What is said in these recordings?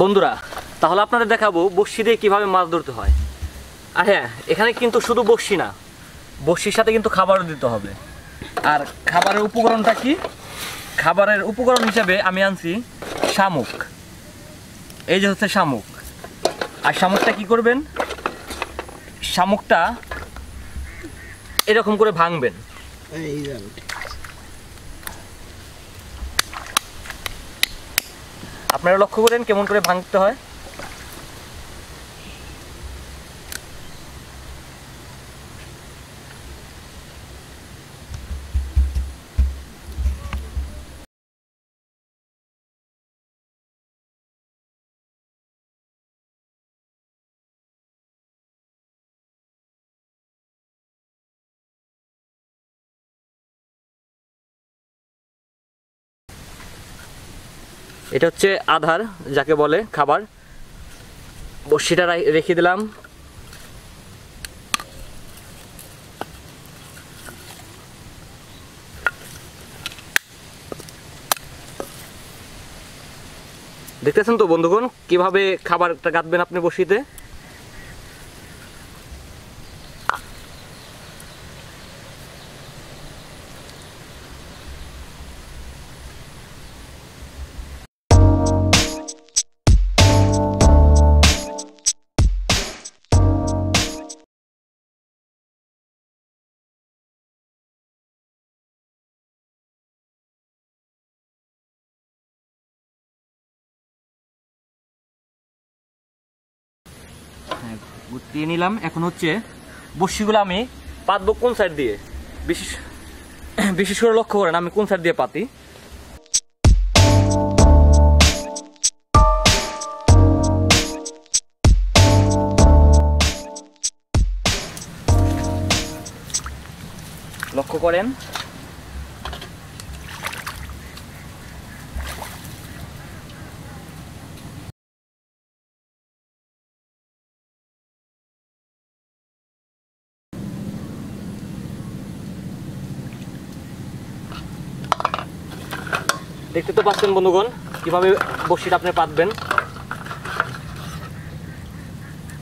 বন্ধুরা, তাহলে আপনাদের দেখাবো বড়শি দিয়ে কীভাবে মাছ ধরতে হয়। আর হ্যাঁ এখানে কিন্তু শুধু বড়শি না, বড়শির সাথে কিন্তু খাবারও দিতে হবে। আর খাবারের উপকরণটা কি? খাবারের উপকরণ হিসাবে আমি আনছি শামুক। এই যে হচ্ছে শামুক। আর শামুকটা কি করবেন? শামুকটা এরকম করে ভাঙবেন। এই আপনারা লক্ষ্য করেন কেমন করে ভাঙতে হয়। এটা হচ্ছে আধার, যাকে বলে খাবার। বসিটা রেখে দিলাম। দেখতেছেন তো বন্ধুগণ, কীভাবে খাবারটা গাঁথবেন আপনি বসিতে হ্যাঁ, গুটিয়ে নিলাম। এখন হচ্ছে বড়শিগুলো আমি পাতবো কোন সাইড দিয়ে? বিশেষ বিশেষ করে লক্ষ্য করেন আমি কোন সাইড দিয়ে পাতি? লক্ষ্য করেন দেখতে তো পাচ্ছেন বন্ধুগণ, কীভাবে বসিটা আপনি পাতবেন।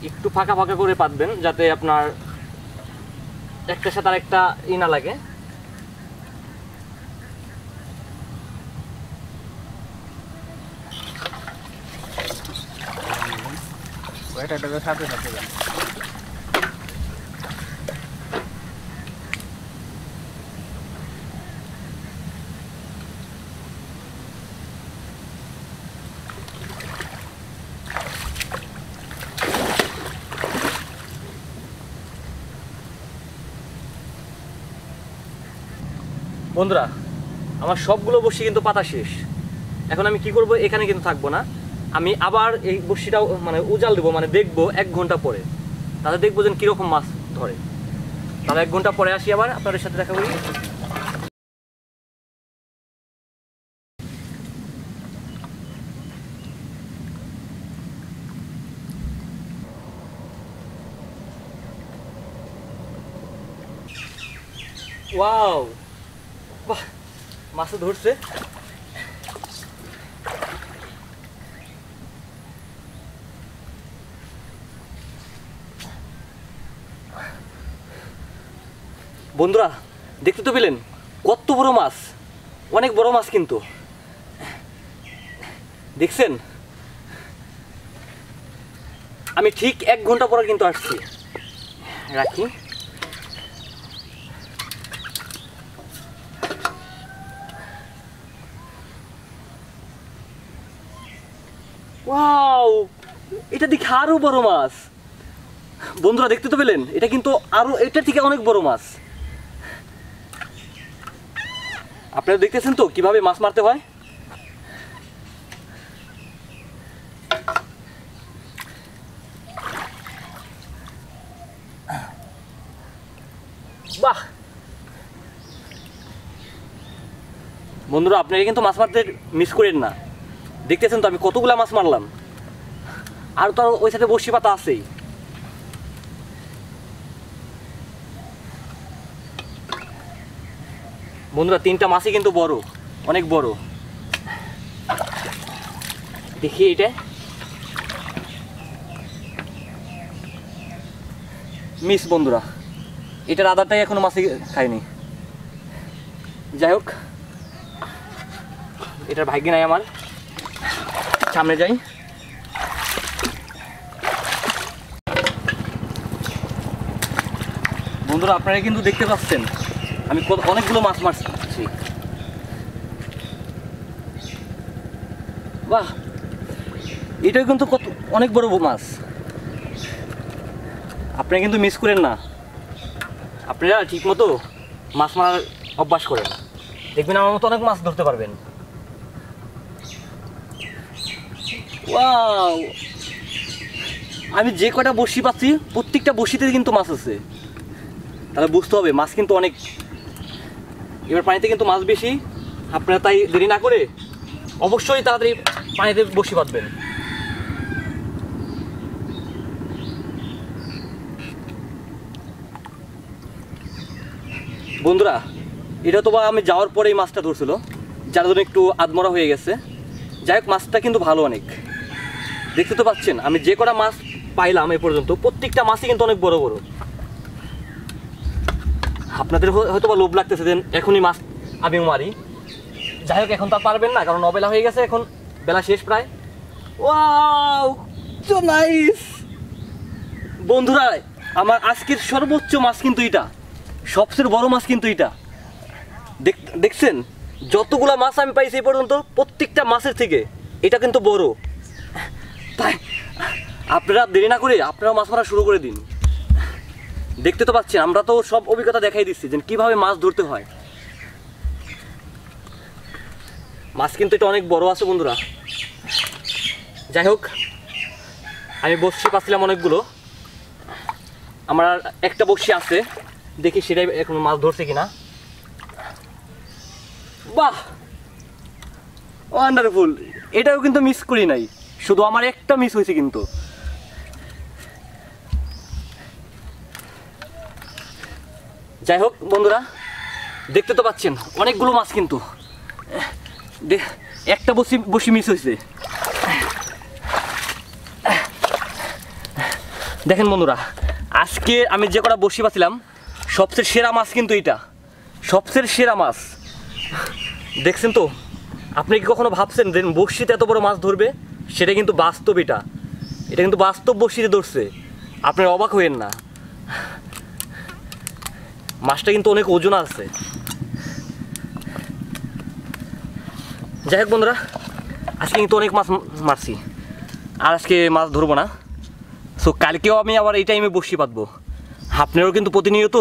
একটু ফাঁকা ফাঁকা করে পাতবেন, যাতে আপনার একটার সাথে আরেকটা ই না লাগে। টাকা সাথে সাথে বন্ধুরা, আমার সবগুলো বড়শি কিন্তু পাতা শেষ। এখন আমি কি করব? এখানে কিন্তু থাকব না। আমি আবার এই বড়শিটাও মানে উজাল দেবো মানে দেখব এক ঘণ্টা পরে। তাহলে দেখব যে কীরকম মাছ ধরে। তাহলে এক ঘণ্টা পরে আসি আবার, আপনাদের সাথে দেখা করি। ওয়াও! মাছ ধরছে। বন্ধুরা, দেখতে তো পেলেন, কত বড় মাছ। অনেক বড় মাছ কিন্তু। দেখছেন? আমি ঠিক এক ঘণ্টা পরে কিন্তু আসছি। রাখি। ওয়াও এটা দেখে আরও বড় মাছ। বন্ধুরা, দেখতে তো পেলেন? এটা কিন্তু আরও এটা থেকে অনেক বড় মাছ। আপনারা দেখতেছেন তো কীভাবে মাছ মারতে হয়? বাহ! বন্ধুরা আপনারা কিন্তু মাছ মারতে মিস করেন না। দেখতেছেন তো আমি কতগুলো মাছ মারলাম? আর তো ওই সাথে বসি পাতা আছেই। বন্ধুরা, তিনটা মাছই কিন্তু বড়, অনেক বড়। দেখি এটা মিস বন্ধুরা, এটার আদারটাই এখনও মাছে খাইনি। যাই হোক, এটার ভাগ্যে নাই আমার। সামনে যাই। বন্ধুরা, আপনারা কিন্তু দেখতে পাচ্ছেন, আমি অনেকগুলো মাছ মারছি। বাহ! এটাও কিন্তু কত অনেক বড় মাছ। আপনারা কিন্তু মিস করেন না। আপনারা ঠিক মতো মাছ মারার অভ্যাস করেন। দেখবেন আমার মতো অনেক মাছ ধরতে পারবেন। ওয়াও আমি যে কটা বসি পাচ্ছি, প্রত্যেকটা বসিতে কিন্তু মাছ আছে। তাহলে বুঝতে হবে, মাছ কিন্তু অনেক। এবার পানিতে কিন্তু মাছ বেশি, আপনারা তাই দেরি না করে অবশ্যই তাড়াতাড়ি পানিতে বসি পাতবেন। বন্ধুরা, এটা তো আমি যাওয়ার পরেই মাছটা ধরছিল, যার জন্য একটু আদমরা হয়ে গেছে। যাই হোক, মাছটা কিন্তু ভালো অনেক। দেখতে তো পাচ্ছেন, আমি যে কটা মাছ পাইলাম এই পর্যন্ত, প্রত্যেকটা মাছই কিন্তু অনেক বড় বড়। আপনাদের হয়তো বা লোভ লাগতেছে দেন এখনই মাছ আমি মারি। যাই হোক, এখন তো পারবেন না, কারণ নবেলা হয়ে গেছে এখন, বেলা শেষ প্রায়। ওয়াও নাইস বন্ধুরা, আমার আজকের সর্বোচ্চ মাছ কিন্তু এটা। সবচেয়ে বড় মাছ কিন্তু এটা। দেখ- দেখছেন, যতগুলা মাছ আমি পাইছি এই পর্যন্ত, প্রত্যেকটা মাছের থেকে এটা কিন্তু বড়। তাই আপনারা দেরি না করে আপনারা মাছ মারা শুরু করে দিন। দেখতে তো পাচ্ছেন, আমরা তো সব অভিজ্ঞতা দেখাই দিচ্ছি যে কীভাবে মাছ ধরতে হয়। মাছ কিন্তু এটা অনেক বড় আছে বন্ধুরা। যাই হোক, আমি বসছি পাচ্ছিলাম অনেকগুলো। আমার একটা বসি আছে, দেখি সেটাই এখন মাছ ধরছে কিনা। বাহ! ওয়ান্ডারফুল এটাও কিন্তু মিস করি নাই। শুধু আমার একটা মিস হয়েছে কিন্তু। যাই হোক, বন্ধুরা, দেখতে তো পাচ্ছেন, অনেকগুলো মাছ কিন্তু। একটা বসি বসি মিস হয়েছে। দেখেন বন্ধুরা, আজকে আমি যে কটা বসি পাচ্ছিলাম, সবচেয়ে সেরা মাছ কিন্তু এটা সবচেয়ে সেরা মাছ। দেখছেন তো? আপনি কি কখনো ভাবছেন যে বড়শিতে এত বড় মাছ ধরবে? সেটা কিন্তু বাস্তব এটা। এটা কিন্তু বাস্তব বড়শিতে ধরছে। আপনার অবাক হইেন না। মাছটা কিন্তু অনেক ওজন আছে। যাই হোক বন্ধুরা, আজকে কিন্তু অনেক মাছ মারছি। আর আজকে মাছ ধরবো না। সো কালকেও আমি আবার এই টাইমে বসি পাতবো। আপনারাও কিন্তু প্রতিনিয়ত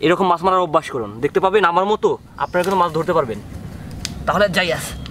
এরকম মাছ মারার অভ্যাস করুন। দেখতে পাবেন আমার মতো আপনারা কিন্তু মাছ ধরতে পারবেন। তাহলে যাই আস